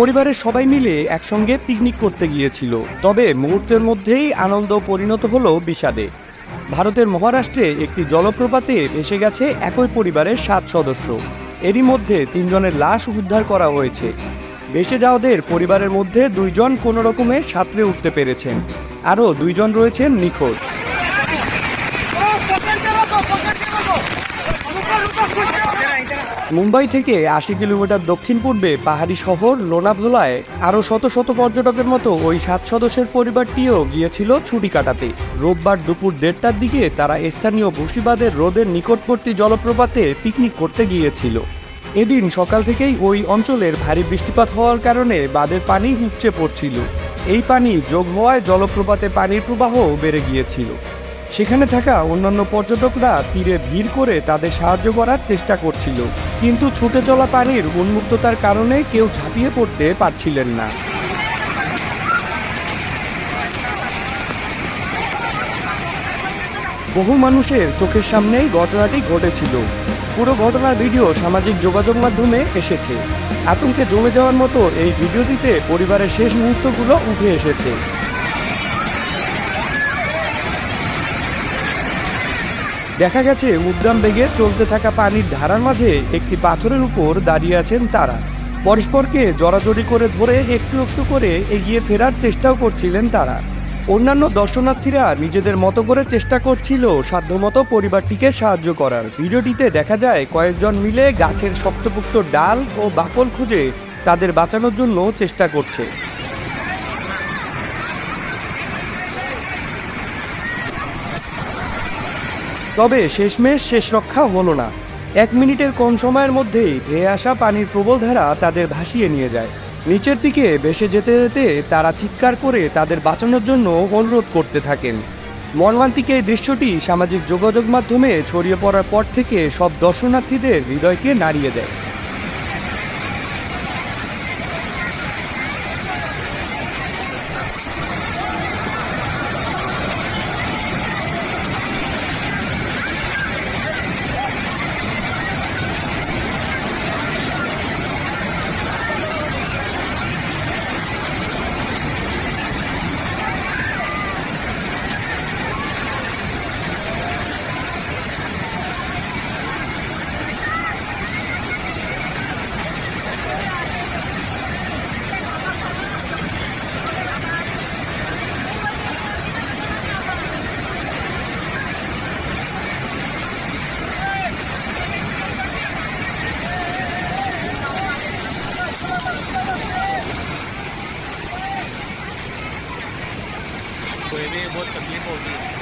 পরিবারের সবাই মিলে একসঙ্গে পিকনিক করতে গিয়েছিল। তবে মুহূর্তের মধ্যেই আনন্দ পরিণত হলো বিষাদে। ভারতের মহারাষ্ট্রে একটি জলপ্রপাতে ভেসে গেছে একই পরিবারের সাত সদস্য। এরই মধ্যে তিনজনের লাশ উদ্ধার করা হয়েছে। ভেসে যাওয়াদের পরিবারের মধ্যে দুইজন কোনো রকমে সাঁতরে উঠতে পেরেছেন। আরও দুইজন রয়েছেন নিখোঁজ। মুম্বাই থেকে আশি কিলোমিটার দক্ষিণ পূর্বে পাহাড়ি শহর লোনাভোলায় আরও শত শত পর্যটকের মতো ওই সাত সদস্যের পরিবারটিও গিয়েছিল ছুটি কাটাতে। রোববার দুপুর দেড়টার দিকে তারা স্থানীয় বসিবাদের রোদের নিকটবর্তী জলপ্রপাতে পিকনিক করতে গিয়েছিল। এদিন সকাল থেকেই ওই অঞ্চলের ভারী বৃষ্টিপাত হওয়ার কারণে বাঁধের পানি উপচে পড়ছিল। এই পানি যোগ হওয়ায় জলপ্রপাতে পানির প্রবাহ বেড়ে গিয়েছিল। সেখানে থাকা অন্যান্য পর্যটকরা তীরে ভিড় করে তাদের সাহায্য করার চেষ্টা করছিল। কিন্তু ছুটে চলা পানির উন্মুক্ততার কারণে কেউ ঝাঁপিয়ে পড়তে পারছিলেন না। বহু মানুষের চোখের সামনেই ঘটনাটি ঘটেছিল। পুরো ঘটনার ভিডিও সামাজিক যোগাযোগ মাধ্যমে এসেছে। আতঙ্কে জমে যাওয়ার মতো এই ভিডিওটিতে পরিবারের শেষ মুহূর্তগুলো উঠে এসেছে। দেখা গেছে, উদ্যান বেগে চলতে থাকা পানির ধারার মাঝে একটি পাথরের উপর দাঁড়িয়ে আছেন তারা। পরস্পরকে জড়াজড়ি করে ধরে একটু একটু করে এগিয়ে ফেরার চেষ্টাও করছিলেন তারা। অন্যান্য দর্শনার্থীরা নিজেদের মতো করে চেষ্টা করছিল সাধ্যমতো পরিবারটিকে সাহায্য করার। ভিডিওটিতে দেখা যায়, কয়েকজন মিলে গাছের শক্তপুক্ত ডাল ও বাকল খুঁজে তাদের বাঁচানোর জন্য চেষ্টা করছে। তবে শেষমেশ শেষ রক্ষা হলো না। এক মিনিটের কম সময়ের মধ্যেই ধেয়ে আসা পানির প্রবল ধারা তাদের ভাসিয়ে নিয়ে যায়। নিচের দিকে ভেসে যেতে যেতে তারা চিৎকার করে তাদের বাঁচানোর জন্য অনুরোধ করতে থাকেন। মর্মান্তিক এই দৃশ্যটি সামাজিক যোগাযোগ মাধ্যমে ছড়িয়ে পড়ার পর থেকে সব দর্শনার্থীদের হৃদয়কে নাড়িয়ে দেয়। वे बहुत तकलीफ़ होती है